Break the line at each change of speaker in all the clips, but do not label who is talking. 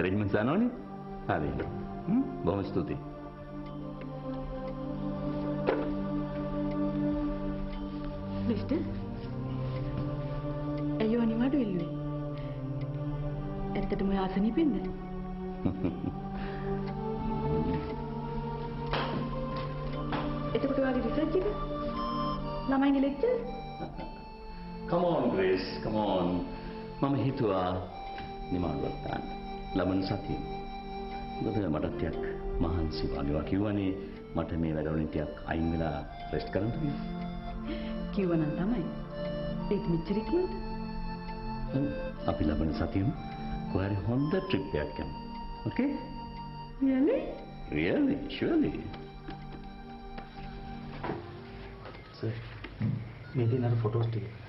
arrangements දානවනේ? හරි. හ්ම් බොහොම ස්තුතියි.
මිස්ටර් ඇයි ඔය නිවාඩු එල්ලුවේ? ඇත්තටම ඔය අසනීපෙන්ද? එතකොට ඔයාගේ රිසර්ච් එක? ළමයින්ගේ lecture?
Come on Grace, come on. මම හිතුවා නිමාඩුවක් දාන්න. ලබන සතියේ. මොකද මට ටිකක් මහන්සි වගේවා කිව්වනේ මට මේ වැඩවලින් ටිකක් අයින් වෙලා රෙස්ට් කරන්න කියලා.
කිව්වනම් තමයි. ඒක මෙච්චර?
හ්ම්. අපි ලබන සතියෙම කොහරි හොඳ ට්‍රිප් එකක් යමු. Okay?
Really?
Really? Surely.
Sir මේ අර ෆොටෝස් ටික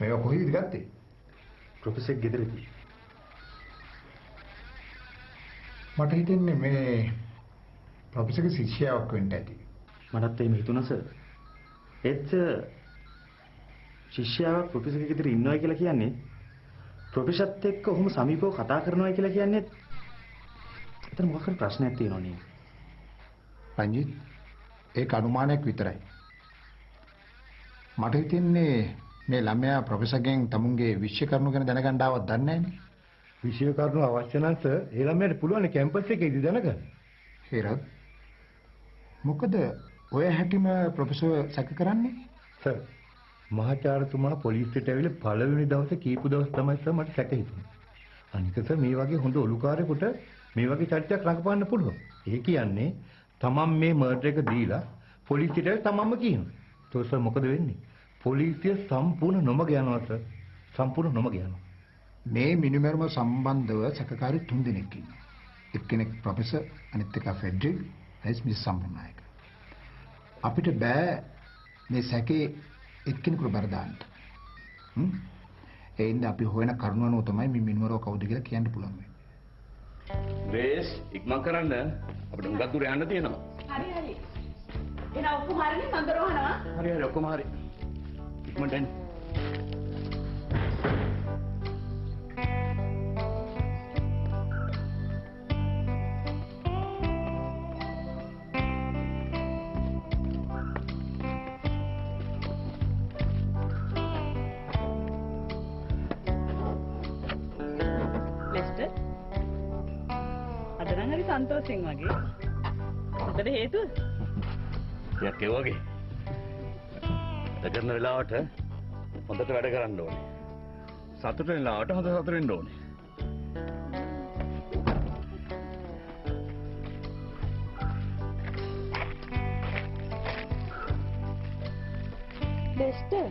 මේවා කොහේද ගත්තේ?
ප්‍රොෆෙසර් ගෙදරදී
මට හිතෙන්නේ මේ ප්‍රොෆෙසර්ගේ ශිෂ්‍යාවක් වෙන්න ඇති.
මටත් එහෙම හිතුණා සර් සර් ශිෂ්‍යාවක් ප්‍රොෆෙසර් ගෙදර ඉන්නවා කියලා කියන්නේ ප්‍රොෆෙසර්ත් එක්ක ඔහොම සමීපව කතා කරනවා කියලා කියන්නේ එතන මොකක් හරි ප්‍රශ්නයක් තියෙනවා නේද
රංජිත් ඒක අනුමානයක් විතරයි. මට හිතෙන්නේ මේ ළමයා ප්‍රොෆෙසර්ගෙන් තමුන්ගේ විශ්ය කරුණු ගැන දැනගන්න ආවත් දන්නේ නැහනේ.
විෂය කරුණු අවශ්‍ය නම් සර් ඒ ළමයාට පුළුවන් කැම්පස් එකේ ඉඳි දැනගන්න.
හේරත් මොකද ඔය හැටිම ප්‍රොෆෙසර් සැක කරන්නේ?
සර් මහාචාර්යතුමා පොලිසියට ඇවිල්ලා පළවෙනි දවසේ කීපු දවස් තමයි සර් මට සැක හිතුනේ. අනික සර් මේ වගේ හොඳ ඔලුකාරයෙකුට මේ වගේ චරිතයක් රඟපාන්න පුළුවන්. ඒ කියන්නේ තමන් මේ මර්ඩර් එක දීලා පොලිසියට තමන්ම කියනවා. તો සර් මොකද වෙන්නේ? පොලිසිය සම්පූර්ණ නොමග යනවා සර්. සම්පූර්ණ නොමග යනවා.
මේ මිනිමරුම සම්බන්ධව සැකකාරී තුන් දෙනෙක් ඉන්නවා. එක්කෙනෙක් ප්‍රොෆෙසර් අනිත් එක ෆෙඩරික් එස් මිස් සම්පූර්ණායක. අපිට බෑ මේ සැකේ එක්කෙනෙකුට බර දාන්න. හ්ම්? ඒ ඉන්න අපි හොයන කරුණ අනුව තමයි මේ මිනිමරුව කවුද කියලා කියන්න පුළුවන් වෙන්නේ.
Grace ඉක්මන් කරන්න අපිට හුඟක් දුර යන්න තියෙනවා.
හරි හරි. එහෙනම් ඔක්කොම හරිනේ මම දරවනවා.
හරි හරි ඔක්කොම හරි. ඉක්මනට එන්න.
අද නම් හරි සන්තෝෂෙන් වගේ. මොකද හේතුව?
ටිකක් ඒ වගේ. කරන වෙලාවට හොඳට වැඩ කරන්න ඕනේ. සතුට වෙලාවට හොඳ සතුට වෙන්න ඕනේ.
ලෙස්ටර්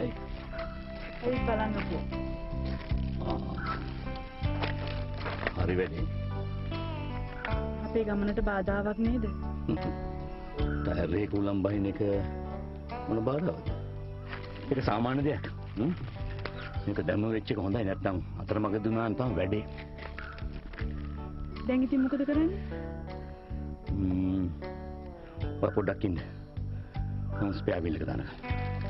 එයි.
එයි බලන්නකෝ.
හරි වැඩේ.
අපේ ගමනට බාධාවක් නේද?
ටයරේ කුලම් බහින එක මොන බාධාවද? ඒක සාමාන්‍ය දෙයක්. මේක දැම්ම වෙච්ච එක හොඳයි නැත්නම් අතරමඟ දුන්නා නම් වැඩේ.
දැන් ඉතින් මොකද කරන්නේ?
ම්ම්. පොඩ්ඩක් ඉන්න. මම ස්පෙයා බිල් එක දානවා.